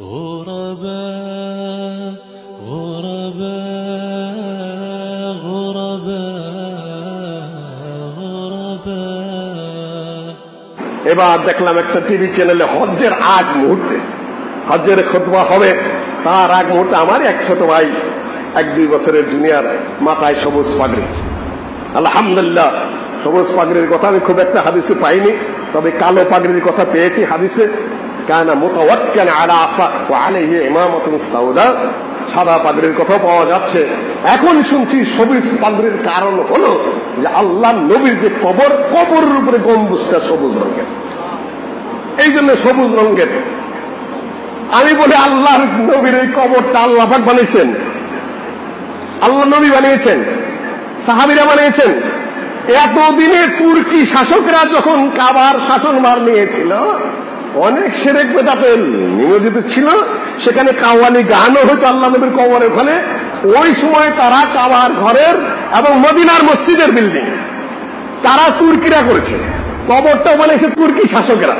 غرباء غرباء غرباء غرباء এবার দেখলাম একটা টিভি চ্যানেলে হজ্জের আগ মুহূর্তে হজ্জের খতবা হবে তার আগ মুহূর্তে আমার এক ছোট ভাই এক দুই বছরের জুনিয়র মাথায় সবুজ পাগড়ি আলহামদুলিল্লাহ সবুজ পাগড়ির কথা আমি খুব একটা হাদিসে পাইনি তবে কালো পাগড়ির কথা পেয়েছি হাদিসে কানা মুতাওয়াক্কান আলা আসা আলাইহি ইমামাতুন সাউদা। সাদা পাগড়ির কথা পাওয়া যাচ্ছে। এখন শুনছি সবুজ পাগড়ির কারণ হলো যে আল্লাহ নবীর যে কবর, কবরের উপরে গম্বুজটা সবুজ রঙের। এই জন্য সবুজ রঙের। আমি বলি, আল্লাহর নবীর এই কবরটা আল্লাহ পাক বানিয়েছেন। আল্লাহ নবী বানিয়েছেন। সাহাবিরা বানিয়েছেন। এতদিনে তুর্কি শাসকরা যখন কাবার শাসনভার নিয়েছিল অনেক সেরেক বেদাতের নিয়োজিত ছিল। সেখানে কাওয়ালি গানও হতো আল্লাহ নবীর কবরের ওখানে। ওই সময় তারা কাবার ঘরের এবং মদিনার মসজিদের বিল্ডিং তারা তুর্কিরা করেছে। কবরটা বানিয়েছে তুর্কি শাসকেরা।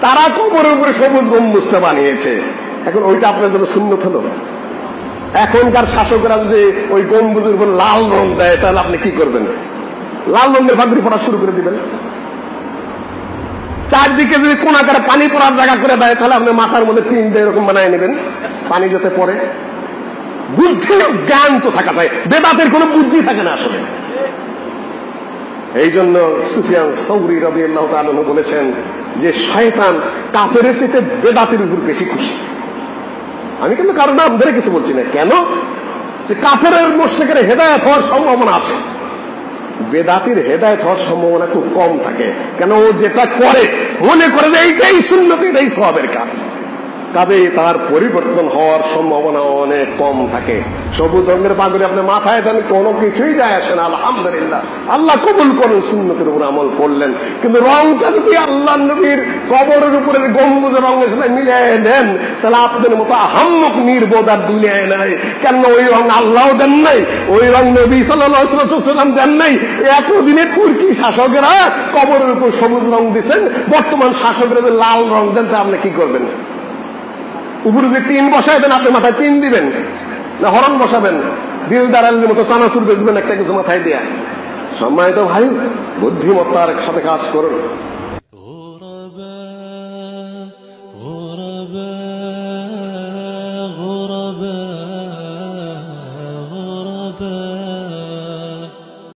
তারা কবরের উপরে সবুজ গম্বুজটা বানিয়েছে। এখন ওইটা আপনার জন্য শূন্য হলো। এখনকার শাসকরা যদি ওই গম্বুজের উপর লাল রং দেয়, তাহলে আপনি কি করবেন? লাল রঙের ভাবরি পড়া শুরু করে দিবেন। চারদিকে যদি কোনাকারে পানি পড়ার জায়গা করে দেয়, তাহলে আপনি মাথার মধ্যে টিন দিয়ে এরকম বানায় নেবেন। পানি যাতে পড়ে। বুদ্ধি জ্ঞান তো থাকা চাই। বেদাতের কোনো বুদ্ধি থাকে না আসলে। এই জন্য সুফিয়ান সৌরি রবি বলেছেন যে শয়তান কাফের চেয়ে বেদাতের উপর বেশি খুশি। আমি কিন্তু কারও নাম কিছু বলছি না। কেন? যে কাফের মোশেকের হেদায়ত হওয়ার সম্ভাবনা আছে। বেদাতির হেদায়ত হওয়ার সম্ভাবনা খুব কম থাকে। কেন ও যেটা করে, মনে করে যে এইটাই সুন্নতি, এটাই সবের কাজ। কাজেই তার পরিবর্তন হওয়ার সম্ভাবনা অনেক কম থাকে। সবুজ রঙের পাগড়ি আপনি মাথায় দেন, কোনো কিছুই যায় আসে না। আলহামদুলিল্লাহ। আল্লাহ কবুল করেন, সুন্নতের উপর আমল করলেন। কিন্তু রংটা যদি আল্লাহ নবীর কবরের উপরে গম্বুজের রঙের সাথে মিলিয়ে নেন তাহলে আপনাদের মতো আহাম্মক, নির্বোধ আর দুনিয়ায় নাই। কেন ওই রং আল্লাহ দেন নাই? ওই রং নবী সাল্লাম দেন নাই? এতদিনে তুর্কি শাসকেরা কবরের উপর সবুজ রং দিচ্ছেন বর্তমান শাসকেরা লাল রং দেন, তা আপনি কি করবেন? উপরে যে টিন বসাবেন আপনি মাথায় টিন দিবেন, না হরণ বসাবেন, দিল দাঁড়ালের মতো চানাচুর বেচবেন একটা কিছু মাথায় দেয়া। সম্মানিত ভাই, বুদ্ধিমত্তার সাথে কাজ করুন।